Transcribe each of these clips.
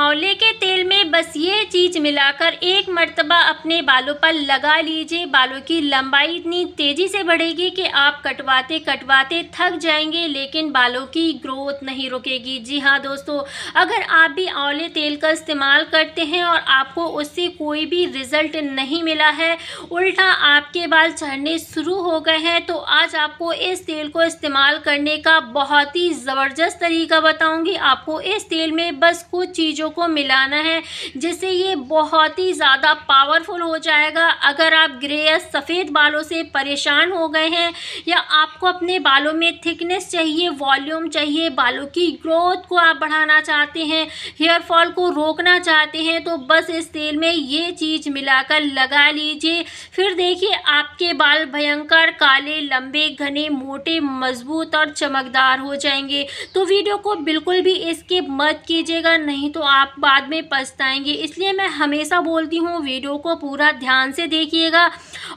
आंवले के तेल में बस ये चीज़ मिलाकर एक मर्तबा अपने बालों पर लगा लीजिए। बालों की लंबाई इतनी तेज़ी से बढ़ेगी कि आप कटवाते कटवाते थक जाएँगे, लेकिन बालों की ग्रोथ नहीं रुकेगी। जी हाँ दोस्तों, अगर आप भी आंवले तेल का इस्तेमाल करते हैं और आपको उससे कोई भी रिज़ल्ट नहीं मिला है, उल्टा आपके बाल चढ़ने शुरू हो गए हैं तो आज आपको इस तेल को इस्तेमाल करने का बहुत ही ज़बरदस्त तरीका बताऊँगी। आपको इस तेल में बस कुछ चीज़ों को मिलाना है, जिससे ये बहुत ही ज़्यादा पावरफुल हो जाएगा। अगर आप ग्रे या सफ़ेद बालों से परेशान हो गए हैं, या आपको अपने बालों में थिकनेस चाहिए वॉल्यूम चाहिए, बालों की ग्रोथ को आप बढ़ाना चाहते हैं हेयर फॉल को रोकना चाहते हैं तो बस इस तेल में ये चीज़ मिलाकर लगा लीजिए। फिर देखिए, आपके बाल भयंकर, काले, लंबे, घने, मोटे, मज़बूत और चमकदार हो जाएँगे। तो वीडियो को बिल्कुल भी इसके मत कीजिएगा, नहीं तो आप बाद में पछताएँगे। इसलिए मैं हमेशा बोलती हूँ, वीडियो को पूरा ध्यान से देखिएगा।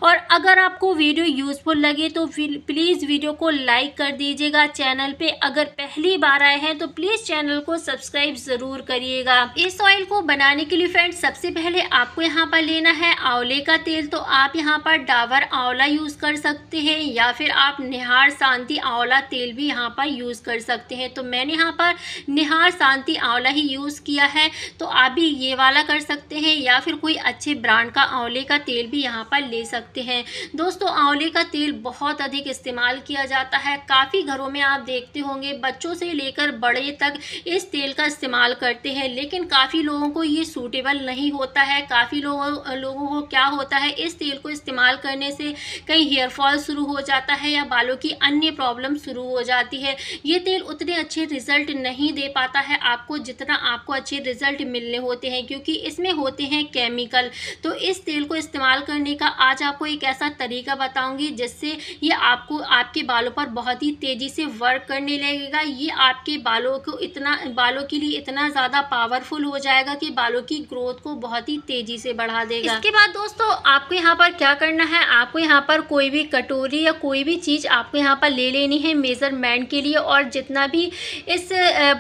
और अगर आपको वीडियो यूज़फुल लगे तो प्लीज़ वीडियो को लाइक कर दीजिएगा। चैनल पे अगर पहली बार आए हैं तो प्लीज़ चैनल को सब्सक्राइब ज़रूर करिएगा। इस ऑयल को बनाने के लिए फ्रेंड सबसे पहले आपको यहाँ पर लेना है आंवले का तेल। तो आप यहाँ पर डाबर आंवला यूज़ कर सकते हैं या फिर आप निहार शांति आंवला तेल भी यहाँ पर यूज़ कर सकते हैं। तो मैंने यहाँ पर निहार शांति आंवला ही यूज़ किया है तो आप भी ये वाला कर सकते हैं या फिर कोई अच्छे ब्रांड का आंवले का तेल भी यहाँ पर ले सकते हैं। दोस्तों, आंवले का तेल बहुत अधिक इस्तेमाल किया जाता है। काफ़ी घरों में आप देखते होंगे, बच्चों से लेकर बड़े तक इस तेल का इस्तेमाल करते हैं, लेकिन काफ़ी लोगों को ये सूटेबल नहीं होता है। काफ़ी लोगों लोगों को क्या होता है, इस तेल को इस्तेमाल करने से कहीं हेयर फॉल शुरू हो जाता है या बालों की अन्य प्रॉब्लम शुरू हो जाती है। ये तेल उतने अच्छे रिज़ल्ट नहीं दे पाता है। आपको जितना आपको अच्छे रिज़ल्ट मिलने होते हैं, क्योंकि इसमें होते हैं केमिकल। तो इस तेल को इस्तेमाल करने का आज आपको एक ऐसा तरीका बताऊँगी, जिससे ये आपको, आपके बालों पर बहुत ही तेज़ी से वर्क करने लगेगा। ये आपके बालों को इतना, बालों के लिए इतना ज़्यादा पावरफुल हो जाएगा कि बालों की ग्रोथ को बहुत ही तेज़ी से बढ़ा देगा। इसके बाद दोस्तों, आपको यहाँ पर क्या करना है? आपको यहाँ पर कोई भी कटोरी या कोई भी चीज़ आपको यहाँ पर ले लेनी है मेज़रमेंट के लिए, और जितना भी इस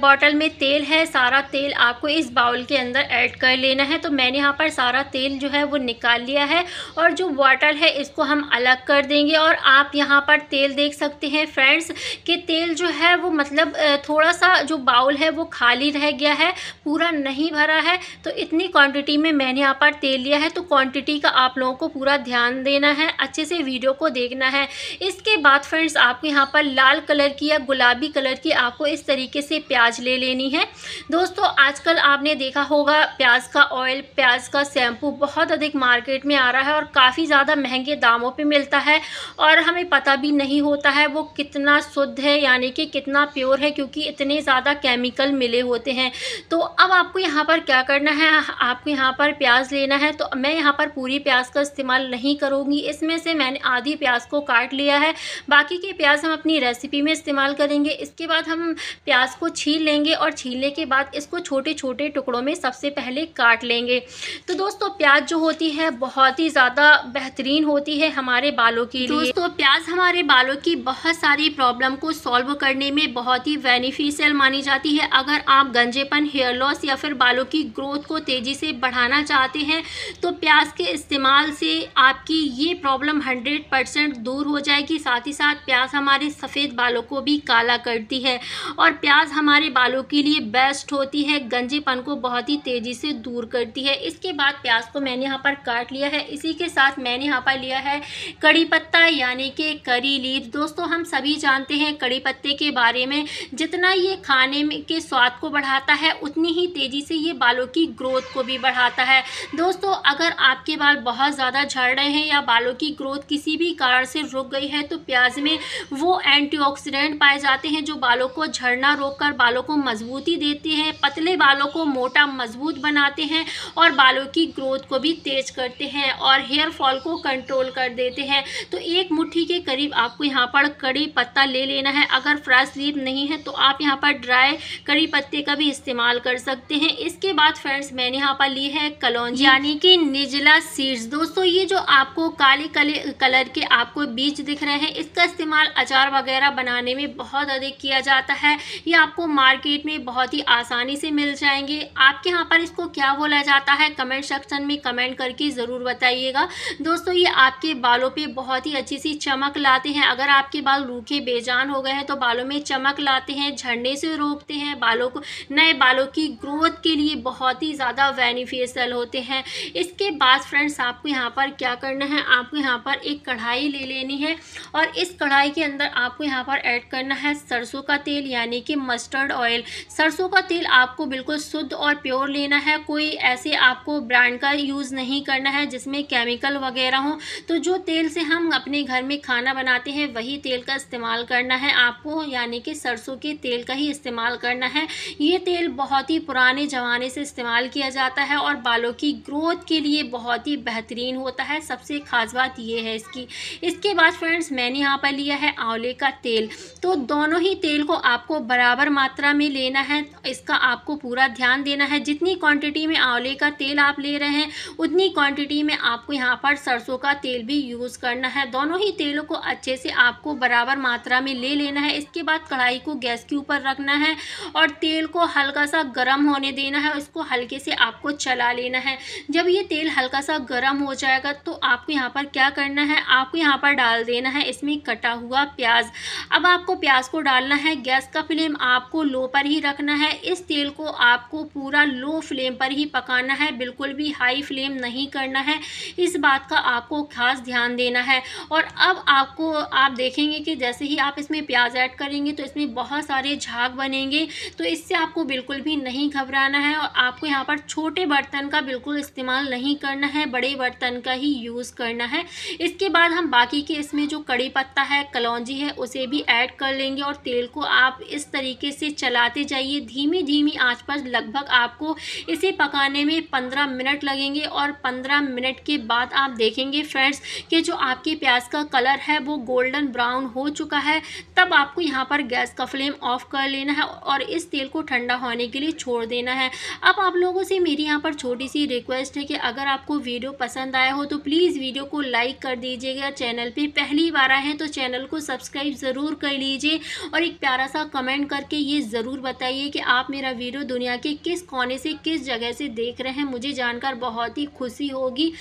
बॉटल में तेल है, सारा तेल आपको इस बाउल के अंदर ऐड कर लेना है। तो मैंने यहाँ पर सारा तेल जो है वो निकाल लिया है और जो वाटर है इसको हम अलग कर देंगे और आप यहाँ पर तेल देख सकते हैं फ्रेंड्स कि तेल जो है वो मतलब थोड़ा सा जो बाउल है वो खाली रह गया है, पूरा नहीं भरा है। तो इतनी क्वांटिटी में मैंने यहाँ पर तेल लिया है। तो क्वांटिटी का आप लोगों को पूरा ध्यान देना है, अच्छे से वीडियो को देखना है। इसके बाद फ्रेंड्स आपको यहाँ पर लाल कलर की या गुलाबी कलर की आपको इस तरीके से प्याज ले लेनी है। दोस्तों, आजकल आपने देखा होगा, प्याज का ऑयल प्याज का शैम्पू बहुत अधिक मार्केट में आ रहा है और काफ़ी ज़्यादा महँगे दामों पे मिलता है और हमें पता भी नहीं होता है वो कितना शुद्ध है, यानी कि कितना प्योर है क्योंकि इतने ज़्यादा केमिकल मिले होते हैं। तो अब आपको यहाँ पर क्या करना है, आपको यहाँ पर प्याज लेना है तो मैं यहाँ पर पूरी प्याज का इस्तेमाल नहीं करूँगी। इसमें से मैंने आधी प्याज को काट लिया है, बाकी के प्याज हम अपनी रेसिपी में इस्तेमाल करेंगे, इसके बाद हम प्याज को छील लेंगे और छीलने के बाद इसको छोटे छोटे टुकड़ों में सबसे पहले काट लेंगे। तो दोस्तों, प्याज जो होती है, बहुत ही ज़्यादा बेहतरीन होती है हमारे बालों के लिए। दोस्तों, प्याज हमारे बालों की बहुत सारी प्रॉब्लम को सॉल्व करने में बहुत ही बेनिफिशियल मानी जाती है। अगर आप गंजेपन हेयर लॉस या फिर बालों की ग्रोथ को तेज़ी से बढ़ाना चाहते हैं तो प्याज के इस्तेमाल से आपकी ये प्रॉब्लम हंड्रेड परसेंट दूर हो जाएगी। साथ ही साथ प्याज हमारे सफ़ेद बालों को भी काला करती है और प्याज हमारे बालों के लिए बेस्ट होती है। गंजेपन को बहुत ही तेज़ी से दूर करती है। इसके बाद प्याज को मैंने यहाँ पर काट लिया है। इसी के साथ मैंने यहाँ पर लिया है कड़ी पत्ता, यानी कि करी लीव दोस्तों, हम सभी जानते हैं कड़ी पत्ते के बारे में। जितना ये खाने में के स्वाद को बढ़ाता है, उतनी ही तेज़ी से ये बालों की ग्रोथ को भी बढ़ाता है। दोस्तों, अगर आपके बाल बहुत ज़्यादा झड़ रहे हैं या बालों की ग्रोथ किसी भी कारण से रुक गई है तो प्याज में वो एंटीऑक्सीडेंट पाए जाते हैं जो बालों को झड़ना रोक कर बालों को मजबूती देते हैं। पतले बालों को मोटा मज़बूत बनाते हैं और बालों की ग्रोथ को भी तेज करते हैं और हेयर फॉल को कंट्रोल कर देते हैं। तो एक मुट्ठी के करीब आपको यहाँ पर कड़ी पत्ता ले लेना है। अगर फ्रेश लीव नहीं है तो आप यहाँ पर ड्राई कड़ी पत्ते का भी इस्तेमाल कर सकते हैं। इसके बाद फ्रेंड्स मैंने यहाँ पर ली है कलौजी, यानी कि निजला सीड्स। दोस्तों, ये जो आपको काले कले, कलर के आपको बीज दिख रहे हैं, इसका इस्तेमाल अचार वगैरह बनाने में बहुत अधिक किया जाता है। ये आपको मार्केट में बहुत ही आसानी से मिल जाएँगे। आपके यहाँ पर इसको क्या बोला जाता है? कमेंट सेक्शन में कमेंट करके ज़रूर बताइएगा। दोस्तों, ये आपके बालों पे बहुत ही अच्छी सी चमक लाते हैं। अगर आपके बाल रूखे, बेजान हो गए हैं तो बालों में चमक लाते हैं, झड़ने से रोकते हैं। बालों को, नए बालों की ग्रोथ के लिए बहुत ही ज़्यादा बेनिफिशियल होते हैं। इसके बाद फ्रेंड्स आपको यहाँ पर क्या करना है? आपको यहाँ पर एक कढ़ाई ले लेनी है और इस कढ़ाई के अंदर आपको यहाँ पर ऐड करना है सरसों का तेल, यानी कि मस्टर्ड ऑयल सरसों का तेल आपको बिल्कुल शुद्ध और प्योर लेना है, कोई ऐसे आपको ब्रांड का यूज़ नहीं करना है जिसमें केमिकल वगैरह हो। तो जो तेल से हम अपने घर में खाना बनाते हैं, वही तेल का इस्तेमाल करना है। आपको यानी कि सरसों के तेल का ही इस्तेमाल करना है। ये तेल बहुत ही पुराने ज़माने से इस्तेमाल किया जाता है और बालों की ग्रोथ के लिए बहुत ही बेहतरीन होता है। सबसे ख़ास बात ये है इसकी। इसके बाद फ्रेंड्स, मैंने यहाँ पर लिया है आंवले का तेल। तो दोनों ही तेल को आपको बराबर मात्रा में लेना है। इसका आपको पूरा ध्यान देना है। जितनी क्वांटिटी में आंवले का तेल आप ले रहे हैं, उतनी क्वांटिटी में आपको यहाँ पर सरसों का तेल भी यूज़ करना है। दोनों ही तेलों को अच्छे से आपको बराबर मात्रा में ले लेना है। इसके बाद कढ़ाई को गैस के ऊपर रखना है और तेल को हल्का सा गर्म होने देना है। इसको हल्के से आपको चला लेना है। जब ये तेल हल्का सा गर्म हो जाएगा तो आपको यहाँ पर क्या करना है? आपको यहाँ पर डाल देना है इसमें कटा हुआ प्याज। अब आपको प्याज को डालना है। गैस का फ्लेम आपको लो पर ही रखना है। इस तेल को आपको पूरा लो फ्लेम पर ही पकाना है, बिल्कुल भी हाई फ्लेम नहीं करना है। इस बात का आपको खास ध्यान देना है। और अब आपको, आप देखेंगे कि जैसे ही आप इसमें प्याज ऐड करेंगे तो इसमें बहुत सारे झाग बनेंगे तो इससे आपको बिल्कुल भी नहीं घबराना है और आपको यहाँ पर छोटे बर्तन का बिल्कुल इस्तेमाल नहीं करना है, बड़े बर्तन का ही यूज़ करना है। इसके बाद हम बाकी के इसमें जो कड़ी पत्ता है, कलौजी है, उसे भी ऐड कर लेंगे और तेल को आप इस तरीके से चलाते जाइए धीमी धीमी आँच पर लगभग आपको इसे पकाने में पंद्रह मिनट लगेंगे और पंद्रह मिनट के बाद आप देखेंगे फ्रेंड्स कि जो आपके प्याज का कलर है वो गोल्डन ब्राउन हो चुका है। तब आपको यहाँ पर गैस का फ्लेम ऑफ़ कर लेना है और इस तेल को ठंडा होने के लिए छोड़ देना है। अब आप लोगों से मेरी यहाँ पर छोटी सी रिक्वेस्ट है कि अगर आपको वीडियो पसंद आया हो तो प्लीज़ वीडियो को लाइक कर दीजिएगा। चैनल पे पहली बार आए हैं तो चैनल को सब्सक्राइब ज़रूर कर लीजिए और एक प्यारा सा कमेंट करके ये ज़रूर बताइए कि आप मेरा वीडियो दुनिया के किस कोने से किस जगह से देख रहे हैं, मुझे जानकर बहुत ही खुशी होगी।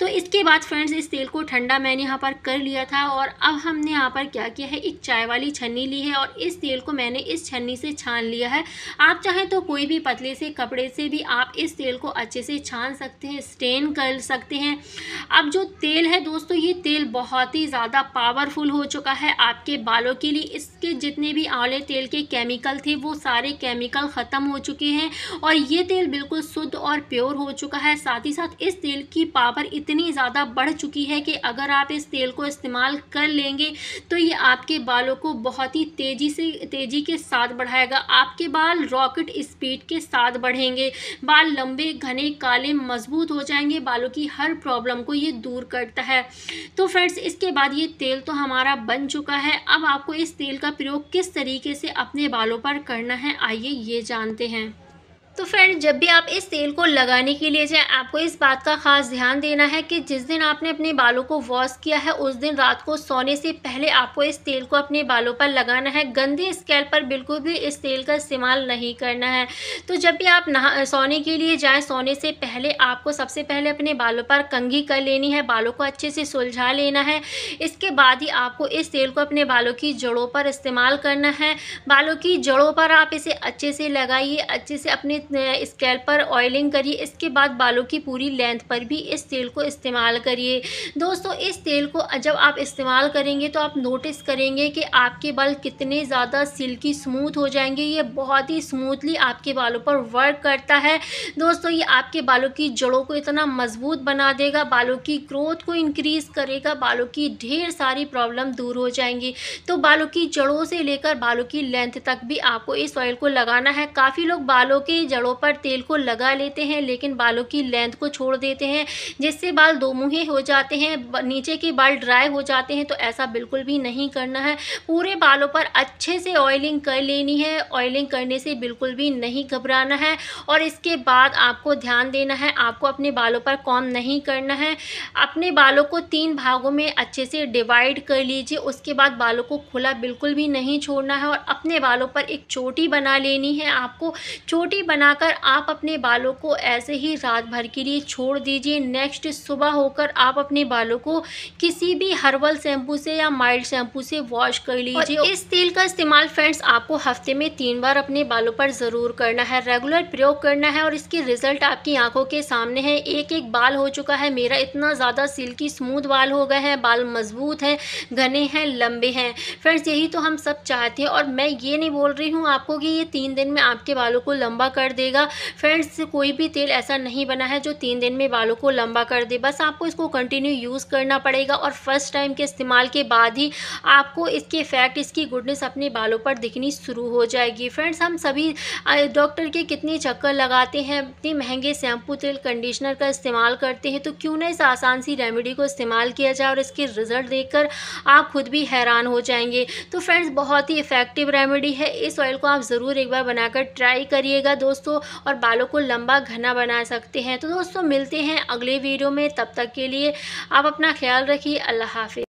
तो इसके बाद फ्रेंड्स, इस तेल को ठंडा मैंने यहाँ पर कर लिया था और अब हमने यहाँ पर क्या किया है, एक चाय वाली छन्नी ली है और इस तेल को मैंने इस छन्नी से छान लिया है। आप चाहें तो कोई भी पतले से, कपड़े से भी आप इस तेल को अच्छे से छान सकते हैं, स्टेन कर सकते हैं। अब जो तेल है दोस्तों, ये तेल बहुत ही ज़्यादा पावरफुल हो चुका है आपके बालों के लिए। इसके जितने भी आंवले तेल के केमिकल थे, वो सारे केमिकल ख़त्म हो चुके हैं। और ये तेल बिल्कुल शुद्ध और प्योर हो चुका है। साथ ही साथ इस तेल की पावर इतनी ज़्यादा बढ़ चुकी है कि अगर आप इस तेल को इस्तेमाल कर लेंगे तो ये आपके बालों को बहुत ही तेज़ी से, तेज़ी के साथ बढ़ाएगा। आपके बाल रॉकेट स्पीड के साथ बढ़ेंगे, बाल लंबे, घने, काले, मज़बूत हो जाएँगे, बालों की हर प्रॉब्लम को ये दूर करता है। तो फ्रेंड्स, इसके बाद ये तेल तो हमारा बन चुका है। अब आपको इस तेल का प्रयोग किस तरीके से अपने बालों पर करना है, आइए ये जानते हैं। तो फ्रेंड जब भी आप इस तेल को लगाने के लिए जाए, आपको इस बात का खास ध्यान देना है कि जिस दिन आपने अपने बालों को वॉश किया है, उस दिन रात को सोने से पहले आपको इस तेल को अपने बालों पर लगाना है। गंदे स्केल पर बिल्कुल भी इस तेल का इस्तेमाल नहीं करना है। तो जब भी आप नहा, सोने के लिए जाएँ, सोने से पहले आपको सबसे पहले अपने बालों पर कंघी कर लेनी है, बालों को अच्छे से सुलझा लेना है। इसके बाद ही आपको इस तेल को अपने बालों की जड़ों पर इस्तेमाल करना है। बालों की जड़ों पर आप इसे अच्छे से लगाइए, अच्छे से अपने स्कैल्प पर ऑयलिंग करिए इसके बाद बालों की पूरी लेंथ पर भी इस तेल को इस्तेमाल करिए दोस्तों, इस तेल को जब आप इस्तेमाल करेंगे तो आप नोटिस करेंगे कि आपके बाल कितने ज़्यादा सिल्की स्मूथ हो जाएँगे। ये बहुत ही स्मूथली आपके बालों पर वर्क करता है। दोस्तों, ये आपके बालों की जड़ों को इतना मज़बूत बना देगा, बालों की ग्रोथ को इंक्रीज़ करेगा, बालों की ढेर सारी प्रॉब्लम दूर हो जाएँगी। तो बालों की जड़ों से लेकर बालों की लेंथ तक भी आपको इस ऑयल को लगाना है। काफ़ी लोग बालों की जड़ों पर तेल को लगा लेते हैं, लेकिन बालों की लेंथ को छोड़ देते हैं, जिससे बाल दो मुहे हो जाते हैं नीचे के बाल ड्राई हो जाते हैं तो ऐसा बिल्कुल भी नहीं करना है। पूरे बालों पर अच्छे से ऑयलिंग कर लेनी है ऑयलिंग करने से बिल्कुल भी नहीं घबराना है, और इसके बाद आपको ध्यान देना है, आपको अपने बालों पर कॉम नहीं करना है। अपने बालों को तीन भागों में अच्छे से डिवाइड कर लीजिए, उसके बाद बालों को खुला बिल्कुल भी नहीं छोड़ना है, और अपने बालों पर एक चोटी बना लेनी है आपको। चोटी बना बनाकर आप अपने बालों को ऐसे ही रात भर के लिए छोड़ दीजिए। नेक्स्ट सुबह होकर आप अपने बालों को किसी भी हर्बल शैम्पू से या माइल्ड शैम्पू से वॉश कर लीजिए। इस तेल का इस्तेमाल फ्रेंड्स आपको हफ़्ते में तीन बार अपने बालों पर ज़रूर करना है। रेगुलर प्रयोग करना है और इसके रिज़ल्ट आपकी आँखों के सामने है। एक एक बाल हो चुका है। मेरा इतना ज़्यादा सिल्की स्मूथ बाल हो गए हैं। बाल मज़बूत हैं घने हैं लंबे हैं। फ्रेंड्स यही तो हम सब चाहते हैं। और मैं ये नहीं बोल रही हूँ आपको कि ये तीन दिन में आपके बालों को लंबा कर देगा। फ्रेंड्स, कोई भी तेल ऐसा नहीं बना है जो तीन दिन में बालों को लंबा कर दे। बस आपको इसको कंटिन्यू यूज़ करना पड़ेगा और फ़र्स्ट टाइम के इस्तेमाल के बाद ही आपको इसके इफ़ेक्ट इसकी गुडनेस अपने बालों पर दिखनी शुरू हो जाएगी। फ्रेंड्स, हम सभी डॉक्टर के कितने चक्कर लगाते हैं, इतने महँगे शैम्पू तेल कंडीशनर का इस्तेमाल करते हैं तो क्यों ना इस आसान सी रेमेडी को इस्तेमाल किया जाए और इसके रिज़ल्ट देखकर आप खुद भी हैरान हो जाएँगे। तो फ्रेंड्स, बहुत ही इफ़ेक्टिव रेमेडी है। इस ऑयल को आप ज़रूर एक बार बनाकर ट्राई करिएगा। दोस्तों, और बालों को लंबा घना बना सकते हैं। तो दोस्तों, मिलते हैं अगले वीडियो में। तब तक के लिए आप अपना ख्याल रखिए। अल्लाह हाफि